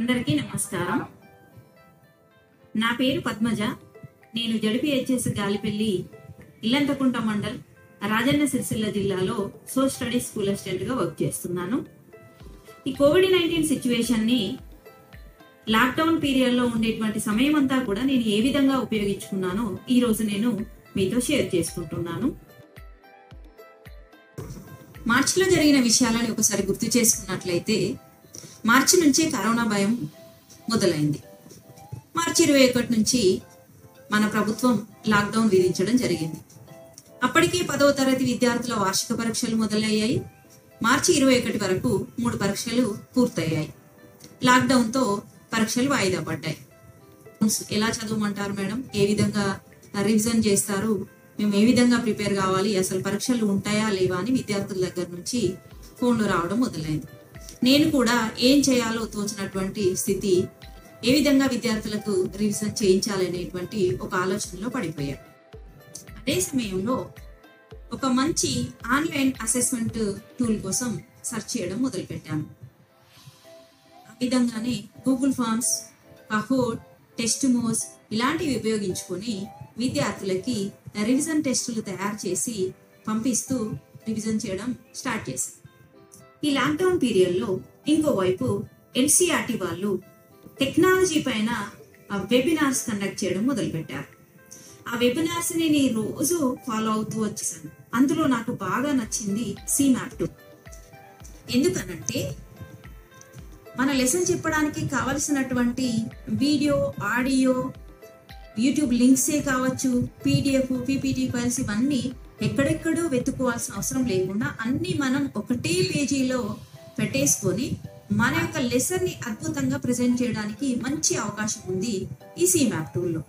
అందరికీ నమస్కారం. నా పేరు పద్మజ. నేను జడిపిహెచ్ఎస్ గాలిపల్లి ఇల్లంతకుంట మండల్ రాజన్న సిరిసిల్ల జిల్లాలో సో స్టడీ స్కూల్ అసిస్టెంట్గా వర్క్ చేస్తున్నాను. ఈ కోవిడ్ నైన్టీన్ సిచ్యువేషన్ని లాక్డౌన్ పీరియడ్లో ఉండేటువంటి సమయం అంతా కూడా నేను ఏ విధంగా ఉపయోగించుకున్నానో ఈ రోజు నేను మీతో షేర్ చేసుకుంటున్నాను. మార్చిలో జరిగిన విషయాలను ఒకసారి గుర్తు చేసుకున్నట్లయితే మార్చి నుంచే కరోనా భయం మొదలైంది. మార్చి ఇరవై ఒకటి నుంచి మన ప్రభుత్వం లాక్డౌన్ విధించడం జరిగింది. అప్పటికే పదవ తరగతి విద్యార్థుల వార్షిక పరీక్షలు మొదలయ్యాయి. మార్చి ఇరవై ఒకటి వరకు మూడు పరీక్షలు పూర్తయ్యాయి. లాక్డౌన్తో పరీక్షలు వాయిదా పడ్డాయి. ఎలా చదవమంటారు మేడం? ఏ విధంగా రివిజన్ చేస్తారు? మేము ఏ విధంగా ప్రిపేర్ కావాలి? అసలు పరీక్షలు ఉంటాయా లేవా అని విద్యార్థుల దగ్గర నుంచి ఫోన్లు రావడం మొదలైంది. నేను కూడా ఏం చేయాలో తోచినటువంటి స్థితి ఏ విధంగా విద్యార్థులకు రివిజన్ చేయించాలనేటువంటి ఒక ఆలోచనలో పడిపోయాను అదే సమయంలో ఒక మంచి ఆన్లైన్ అసెస్మెంట్ టూల్ కోసం సెర్చ్ చేయడం మొదలుపెట్టాను. ఆ విధంగానే Google Forms Kahoot Testmoz ఇలాంటివి ఉపయోగించుకొని విద్యార్థులకి రివిజన్ టెస్టులు తయారు చేసి పంపిస్తూ రివిజన్ చేయడం స్టార్ట్ చేశాను ఈ లాక్డౌన్ పీరియడ్లో ఇంకోవైపు ఎన్సీఆర్టీ వాళ్ళు టెక్నాలజీ పైన వెబినార్స్ కండక్ట్ చేయడం మొదలుపెట్టారు. ఆ వెబినార్స్ నేను రోజు ఫాలో అవుతూ వచ్చేసాను. అందులో నాకు బాగా నచ్చింది సి మ్యాప్ టూ ఎందుకనంటే మన లెసన్ చెప్పడానికి కావలసినటువంటి వీడియో ఆడియో యూట్యూబ్ లింక్సే కావచ్చు పీడిఎఫ్ పీపీటీ ఫైల్స్ ఇవన్నీ ఎక్కడెక్కడో వెతుక్కోవాల్సిన అవసరం లేకుండా అన్ని మనం ఒకటే పేజీలో పెట్టేసుకొని మన యొక్క లెసన్ని అద్భుతంగా ప్రజెంట్ చేయడానికి మంచి అవకాశం ఉంది ఈ సి మ్యాప్ టూల్లో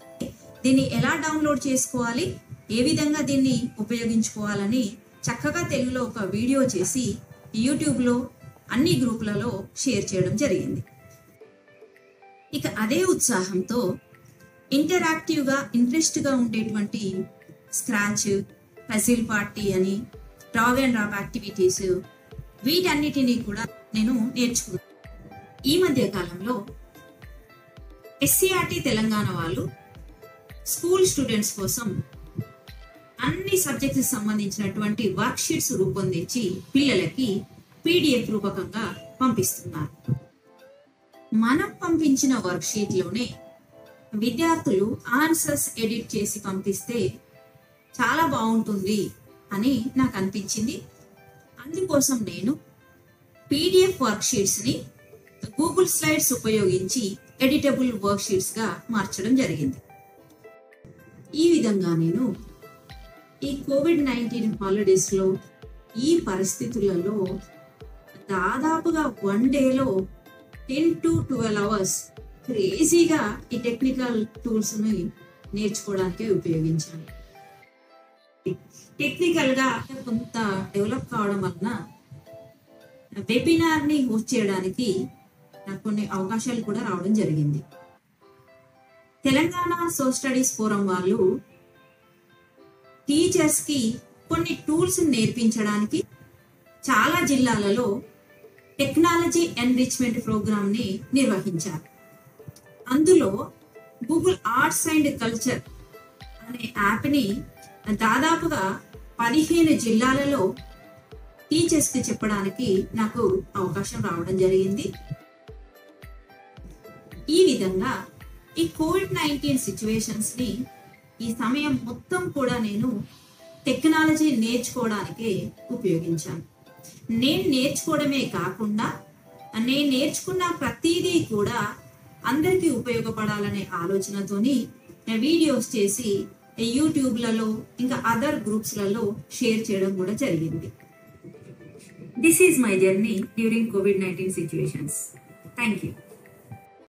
దీన్ని ఎలా డౌన్లోడ్ చేసుకోవాలి ఏ విధంగా దీన్ని ఉపయోగించుకోవాలని చక్కగా తెలుగులో ఒక వీడియో చేసి యూట్యూబ్లో అన్ని గ్రూపులలో షేర్ చేయడం జరిగింది. ఇక అదే ఉత్సాహంతో ఇంటరాక్టివ్గా ఇంట్రెస్ట్గా ఉండేటువంటి స్క్రాచ్ పజిల్ పార్టీ అని డ్రాగ్ అండ్ డ్రాప్ యాక్టివిటీస్ వీటన్నిటినీ కూడా నేను నేర్చుకున్నాను. ఈ మధ్య కాలంలో ఎస్సీఆర్టీ తెలంగాణ వాళ్ళు స్కూల్ స్టూడెంట్స్ కోసం అన్ని సబ్జెక్ట్స్ సంబంధించినటువంటి వర్క్షీట్స్ రూపొందించి పిల్లలకి పీడిఎఫ్ రూపకంగా పంపిస్తున్నారు. మనం పంపించిన వర్క్షీట్లోనే విద్యార్థులు ఆన్సర్స్ ఎడిట్ చేసి పంపిస్తే చాలా బాగుంటుంది అని నాకు అనిపించింది. అందుకోసం నేను పీడిఎఫ్ వర్క్షీట్స్ని గూగుల్ స్లైడ్స్ ఉపయోగించి ఎడిటబుల్ వర్క్ షీట్స్గా మార్చడం జరిగింది. ఈ విధంగా నేను ఈ కోవిడ్ నైన్టీన్ హాలిడేస్లో ఈ పరిస్థితులలో దాదాపుగా వన్ డేలో టెన్ టు ట్వెల్వ్ అవర్స్ క్రేజీగా ఈ టెక్నికల్ టూల్స్ని నేర్చుకోవడానికి ఉపయోగించాను టెక్నికల్గా కొంత డెవలప్ కావడం వలన వెబినార్ని హోస్ట్ చేయడానికి నాకు కొన్ని అవకాశాలు కూడా రావడం జరిగింది. తెలంగాణ సో స్టడీస్ ఫోరం వాళ్ళు టీచర్స్కి కొన్ని టూల్స్ నేర్పించడానికి చాలా జిల్లాలలో టెక్నాలజీ ఎన్రిచ్మెంట్ ప్రోగ్రామ్ని నిర్వహించారు. అందులో గూగుల్ ఆర్ట్స్ అండ్ కల్చర్ అనే యాప్ని దాదాపుగా పదిహేను జిల్లాలలో టీచర్స్కి చెప్పడానికి నాకు అవకాశం రావడం జరిగింది. ఈ విధంగా ఈ కోవిడ్ నైన్టీన్ సిచ్యువేషన్స్ని ఈ సమయం మొత్తం కూడా నేను టెక్నాలజీ నేర్చుకోవడానికే ఉపయోగించాను. నేను నేర్చుకోవడమే కాకుండా నేను నేర్చుకున్న ప్రతిదీ కూడా అందరికీ ఉపయోగపడాలనే ఆలోచనతోని వీడియోస్ చేసి యూట్యూబ్లలో ఇంకా అదర్ గ్రూప్స్లలో షేర్ చేయడం కూడా జరిగింది. This is my journey during Covid nineteen situations thank you